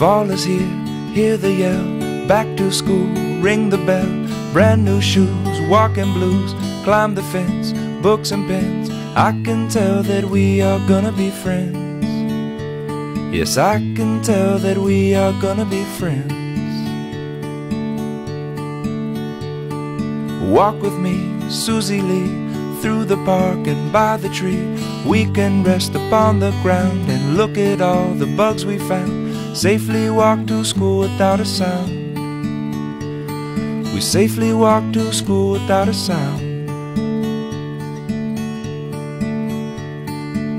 Fall is here, hear the yell. Back to school, ring the bell. Brand new shoes, walking blues. Climb the fence, books and pens. I can tell that we are gonna be friends. Yes, I can tell that we are gonna be friends. Walk with me, Susie Lee, through the park and by the tree. We can rest upon the ground and look at all the bugs we found. Safely walk to school without a sound. We safely walk to school without a sound.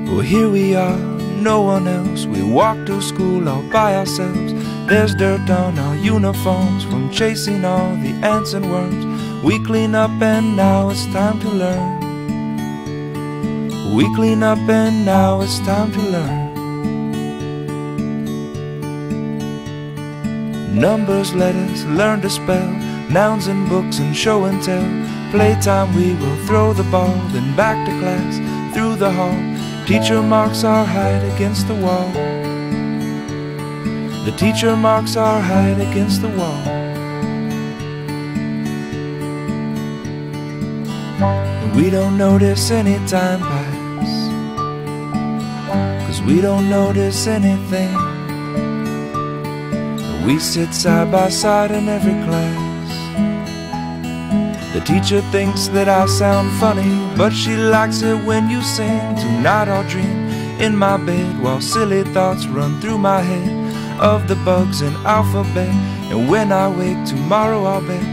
Well, here we are, no one else. We walk to school all by ourselves. There's dirt on our uniforms from chasing all the ants and worms. We clean up and now it's time to learn. We clean up and now it's time to learn. Numbers, letters, learn to spell, nouns and books and show and tell. Playtime, we will throw the ball, then back to class, through the hall. Teacher marks our height against the wall. The teacher marks our height against the wall. We don't notice any time pass. Cause we don't notice anything. We sit side by side in every class. The teacher thinks that I sound funny, but she likes it when you sing. Tonight I'll dream in my bed while silly thoughts run through my head of the bugs in alphabet. And when I wake tomorrow, I'll bet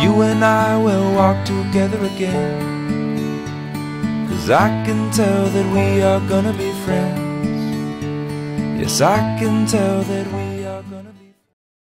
you and I will walk together again. Cause I can tell that we are gonna be friends. Yes, I can tell that we